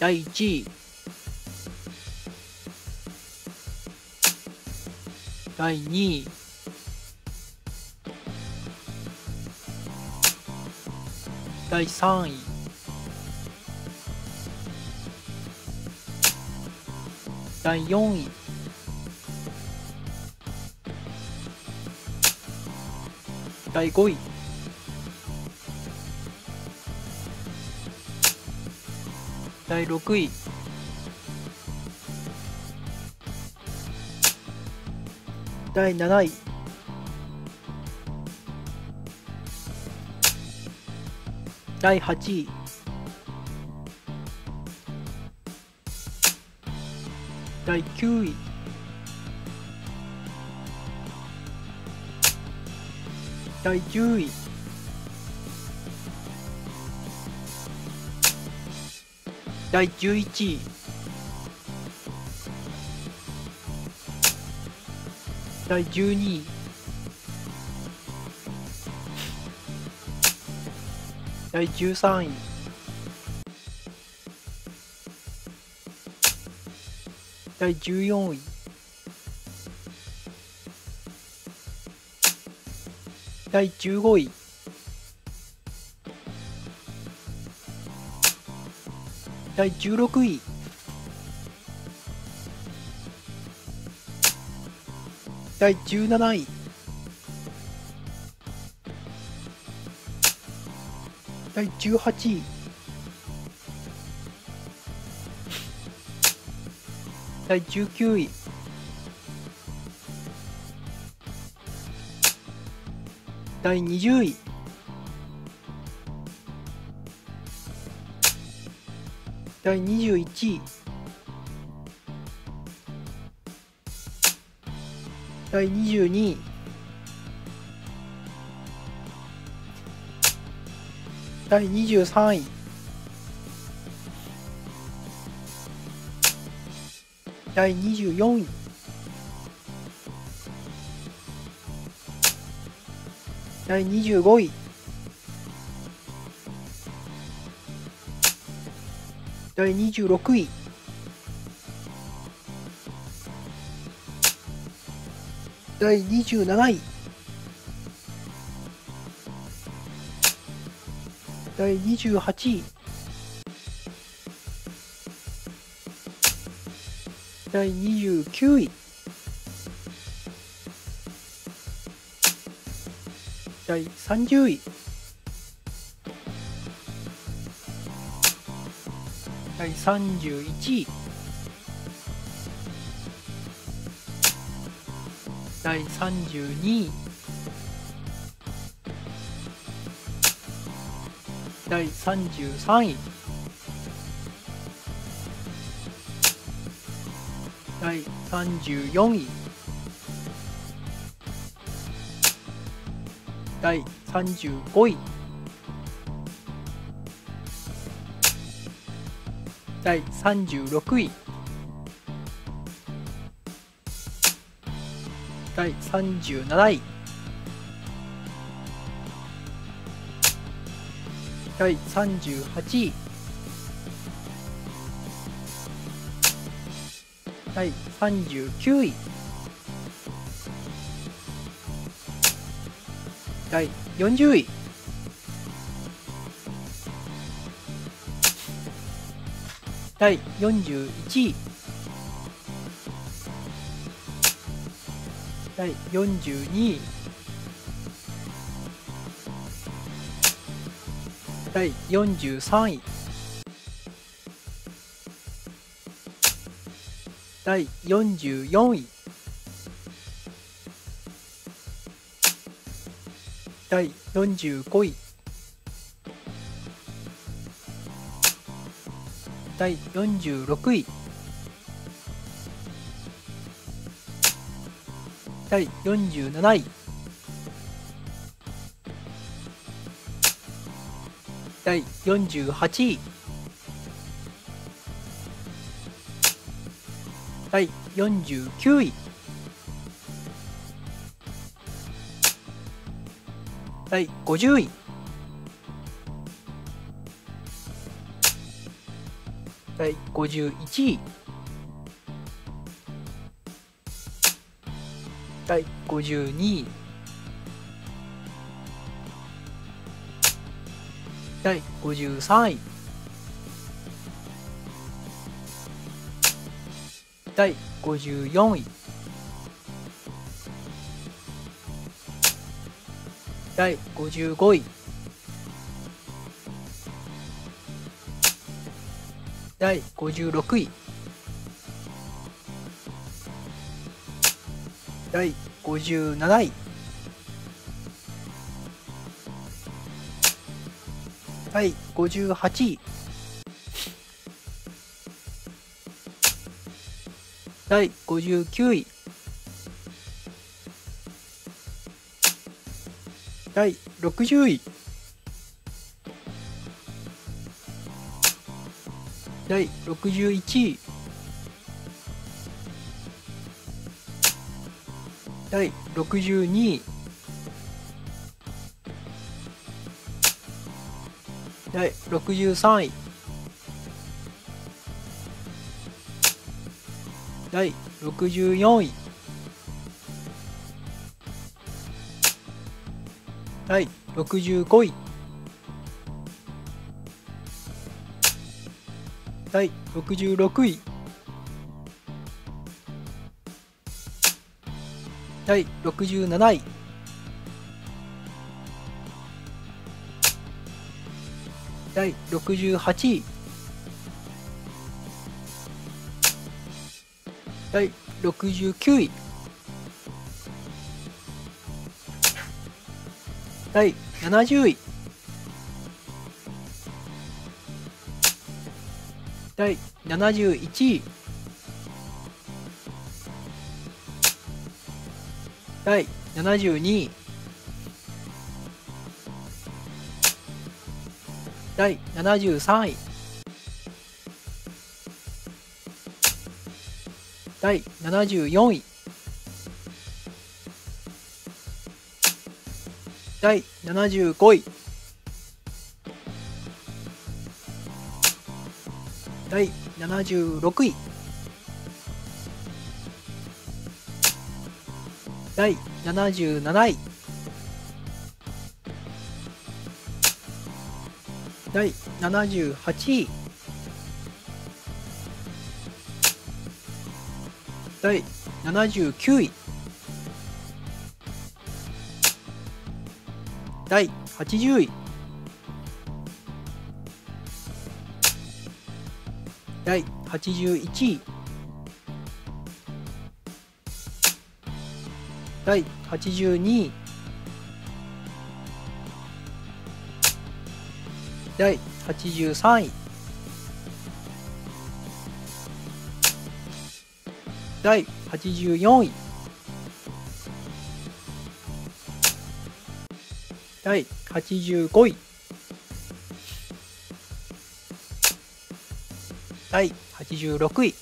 第1位。第2位。第3位。第4位。第5位。第6位。第7位。第8位。第9位。第10位。第11位。第12位。第13位。第14位。第15位。第16位第17位第18位第19位第20位第21位第22位第23位第24位第25位第26位。第27位。第28位。第29位。第30位。第31位第32位第33位第34位第35位第36位。第37位。第38位。第39位。第40位。第41位。第42位。第43位。第44位。第45位。第46位。第47位。第48位。第49位。第50位。第51位。第52位。第53位。第54位。第55位。第56位。第57位。第58位。第59位。第60位。第61位。第62位。第63位。第64位。第65位。第66位。第67位。第68位。第69位。第70位。第71位。第72位。第73位。第74位。第75位。第76位。第77位。第78位。第79位。第80位。第81位。第82位。第83位。第84位。第85位。第86位。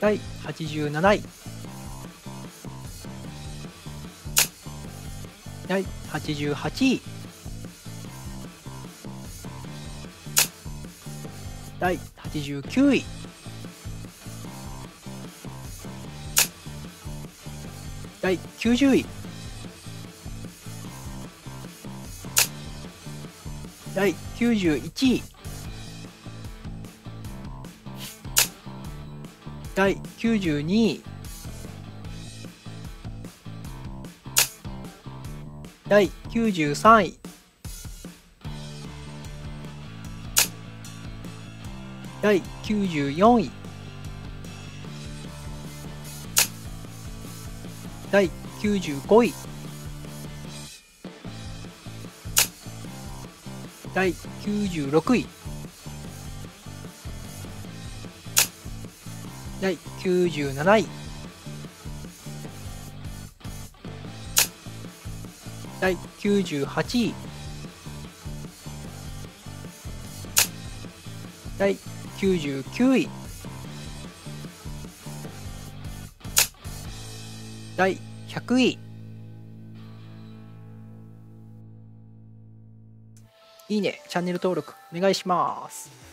第87位。第88位。第89位。第90位。第91位。第92位。第93位。第94位。第95位。第96位。第97位。第98位。第99位。第100位。いいね、チャンネル登録お願いします。